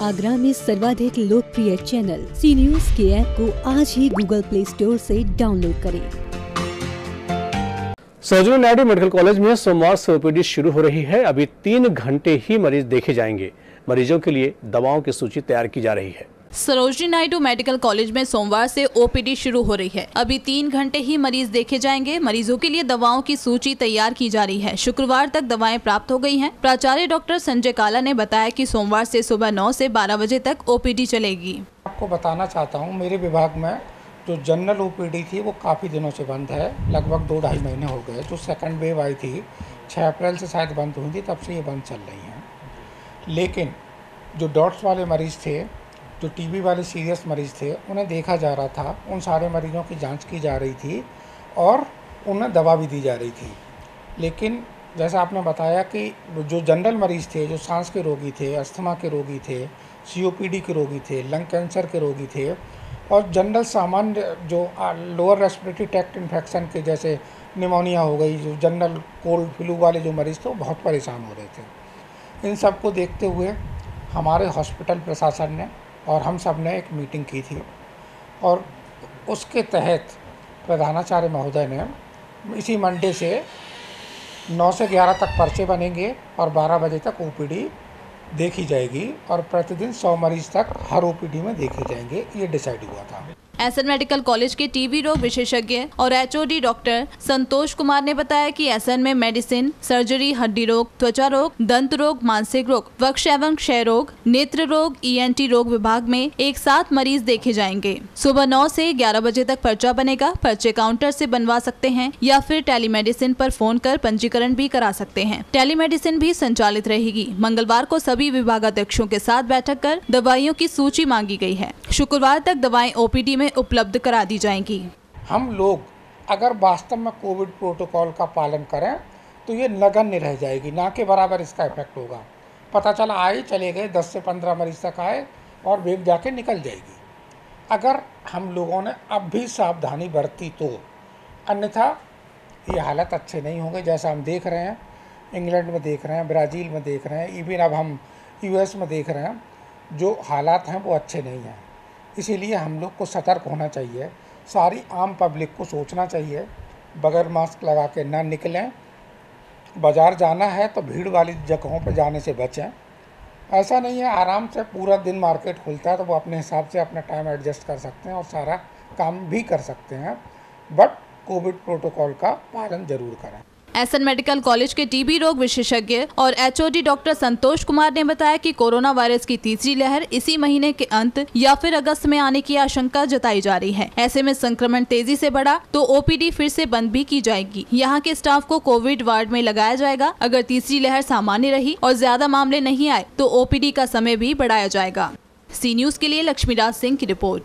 आगरा में सर्वाधिक लोकप्रिय चैनल सी न्यूज़ के ऐप को आज ही गूगल प्ले स्टोर से डाउनलोड करें। सरोजनी नायडू मेडिकल कॉलेज में सोमवार से ओपीडी शुरू हो रही है। अभी तीन घंटे ही मरीज़ देखे जाएँगे। मरीजों के लिए दवाओं की सूची तैयार की जा रही है। सरोजनी नायडू मेडिकल कॉलेज में सोमवार से ओपीडी शुरू हो रही है। अभी तीन घंटे ही मरीज़ देखे जाएँगे। मरीजों के लिए दवाओं की सूची तैयार की जा रही है। शुक्रवार तक दवाएँ प्राप्त हो गई हैं। प्राचार्य डॉक्टर संजय काला ने बताया कि सोमवार से सुबह 9 से 12 बजे तक ओपीडी चलेगी। आपको बताना चाहता हूँ, मेरे विभाग में जो जनरल ओपीडी थी, वो काफ़ी दिनों से बंद है। लगभग दो ढाई महीने हो गए। जो सेकंड वेव आई थी छः अप्रैल से शायद बंद हुई थी, तब से ये बंद चल रही हैं। लेकिन जो डॉट्स वाले मरीज़ थे जो टीबी वाले सीरियस मरीज़ थे, उन्हें देखा जा रहा था, उन सारे मरीज़ों की जाँच की जा रही थी और उन्हें दवा भी दी जा रही थी। लेकिन जैसा आपने बताया कि जो जनरल मरीज़ थे, जो सांस के रोगी थे अस्थमा के रोगी थे सीओपीडी के रोगी थे लंग कैंसर के रोगी थे, और जनरल सामान्य जो लोअर रेस्पिरेटरी ट्रैक्ट इन्फेक्शन के जैसे निमोनिया हो गई, जो जनरल कोल्ड फ्लू वाले जो मरीज़ थे, वो बहुत परेशान हो रहे थे। इन सबको देखते हुए हमारे हॉस्पिटल प्रशासन ने और हम सबने एक मीटिंग की थी। और उसके तहत प्रधानाचार्य महोदय ने इसी मंडे से 9 से 11 तक पर्चे बनेंगे और 12 बजे तक ओपीडी देखी जाएगी और प्रतिदिन 100 मरीज़ तक हर ओपीडी में देखे जाएँगे। ये डिसाइड हुआ था। एसएन मेडिकल कॉलेज के टीबी रोग विशेषज्ञ और एचओडी डॉक्टर संतोष कुमार ने बताया कि एसएन में मेडिसिन, सर्जरी, हड्डी रोग, त्वचा रोग, दंत रोग, मानसिक रोग, वक्ष एवं क्षय रोग, नेत्र रोग ईएनटी रोग विभाग में एक साथ मरीज़ देखे जाएँगे। सुबह नौ से 11 बजे तक पर्चा बनेगा। पर्चे काउंटर से बनवा सकते हैं या फिर टेलीमेडिसिन पर फ़ोन कर पंजीकरण भी करा सकते हैं। टेलीमेडिसिन भी संचालित रहेगी। मंगलवार को सभी विभागाध्यक्षों के साथ बैठक कर दवाइयों की सूची मांगी गई है। शुक्रवार तक दवाएँ ओपीडी में में उपलब्ध करा दी जाएँगी। हम लोग अगर वास्तव में कोविड प्रोटोकॉल का पालन करें तो ये नगण्य रह जाएगी, ना के बराबर इसका इफ़ेक्ट होगा। पता चला, आए चले गए 10 से 15 मरीज़ तक आए और वेब जाके निकल जाएगी। अगर हम लोगों ने अब भी सावधानी बरती तो अन्यथा ये हालत अच्छे नहीं होंगे, जैसा हम देख रहे हैं। इंग्लैंड में देख रहे हैं, ब्राज़ील में देख रहे हैं, इवन अब हम यूएस में देख रहे हैं, जो हालात हैं वो अच्छे नहीं हैं। इसीलिए हम लोग को सतर्क होना चाहिए। सारी आम पब्लिक को सोचना चाहिए, बगैर मास्क लगा के ना निकलें। बाज़ार जाना है तो भीड़ वाली जगहों पर जाने से बचें। ऐसा नहीं है, आराम से पूरा दिन मार्केट खुलता है तो वो अपने हिसाब से अपना टाइम एडजस्ट कर सकते हैं और सारा काम भी कर सकते हैं। बट कोविड प्रोटोकॉल का पालन ज़रूर करें। एसएन मेडिकल कॉलेज के टीबी रोग विशेषज्ञ और एचओडी डॉक्टर संतोष कुमार ने बताया कि कोरोना वायरस की तीसरी लहर इसी महीने के अंत या फिर अगस्त में आने की आशंका जताई जा रही है। ऐसे में संक्रमण तेज़ी से बढ़ा तो ओपीडी फिर से बंद भी की जाएगी। यहाँ के स्टाफ को कोविड वार्ड में लगाया जाएगा। अगर तीसरी लहर सामान्य रही और ज़्यादा मामले नहीं आए तो ओपीडी का समय भी बढ़ाया जाएगा। सी न्यूज़ के लिए लक्ष्मीराज सिंह की रिपोर्ट।